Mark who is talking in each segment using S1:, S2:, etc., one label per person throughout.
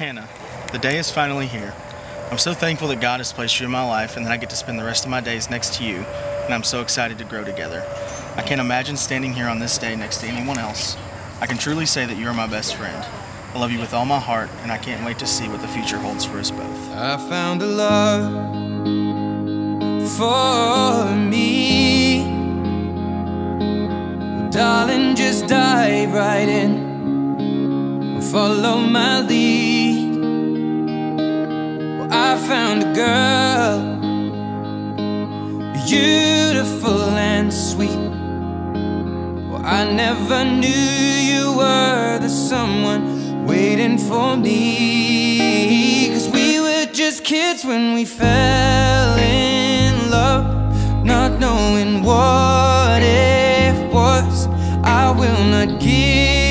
S1: Hanna, the day is finally here. I'm so thankful that God has placed you in my life and that I get to spend the rest of my days next to you, and I'm so excited to grow together. I can't imagine standing here on this day next to anyone else. I can truly say that you are my best friend. I love you with all my heart, and I can't wait to see what the future holds for us both.
S2: I found a love for me. Darling, just dive right in. Follow my lead. Well, I found a girl, beautiful and sweet. Well, I never knew you were the someone waiting for me. Cause we were just kids when we fell in love, not knowing what it was. I will not give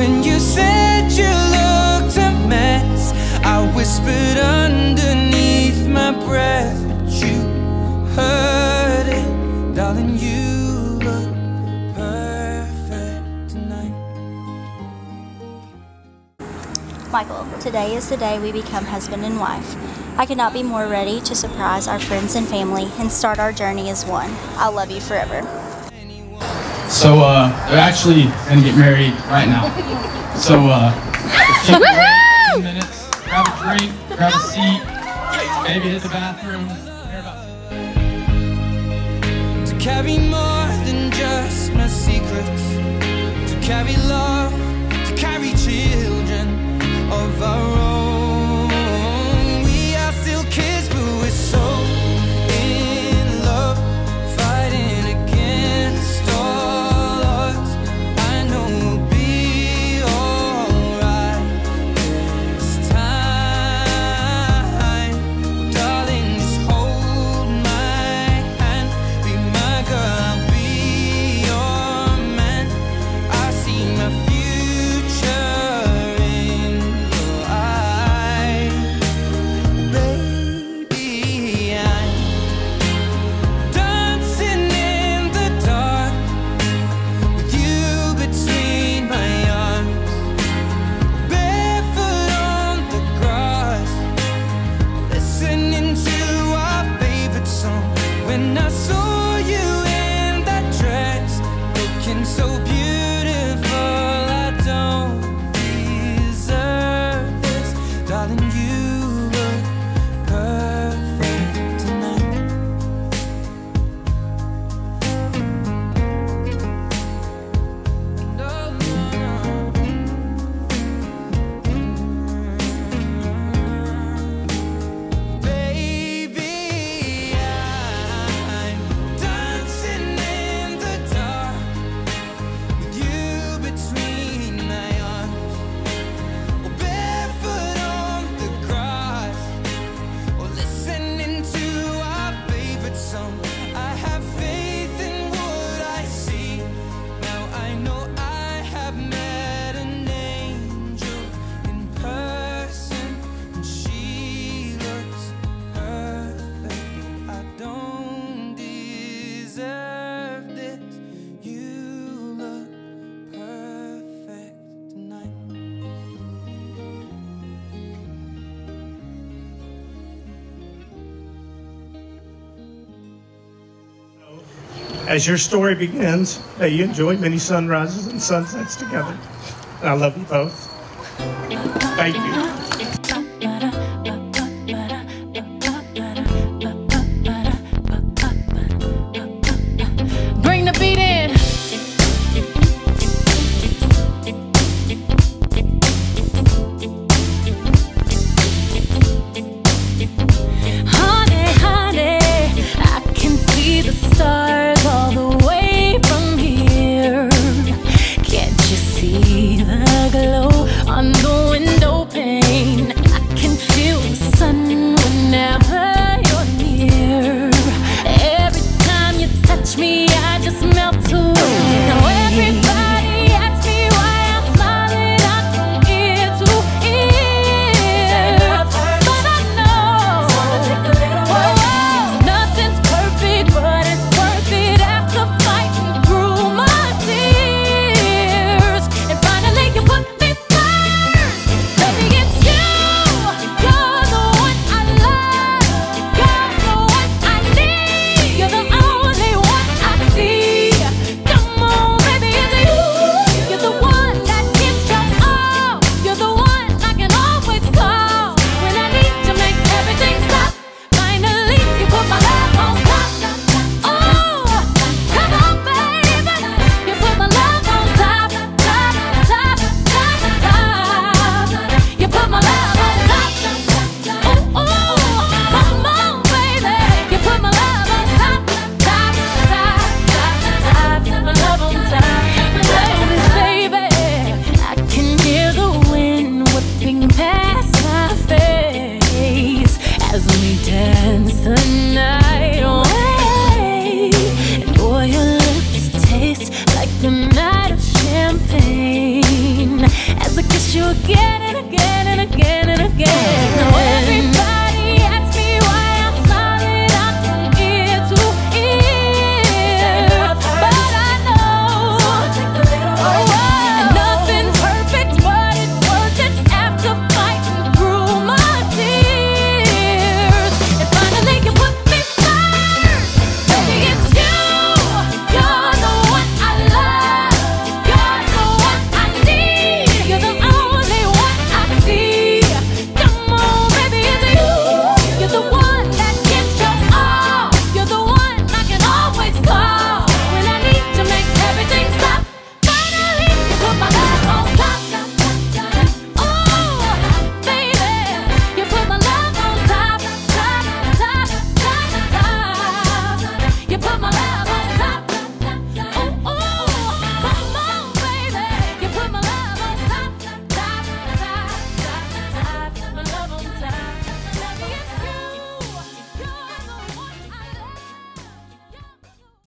S2: When you said you looked a mess, I whispered underneath my breath, but you heard it, darling. You look perfect tonight.
S3: Michael, today is the day we become husband and wife. I could not be more ready to surprise our friends and family and start our journey as one. I'll love you forever.
S4: So uh, they're actually gonna get married right now. So uh, take a break, 15 minutes, grab a drink, grab a seat, maybe hit the bathroom.
S2: To carry more than just my secrets To carry love, to carry
S5: As your story begins, may you enjoy many sunrises and sunsets together. I love you both. Thank you.
S6: struggle champagne as I kiss you again and again and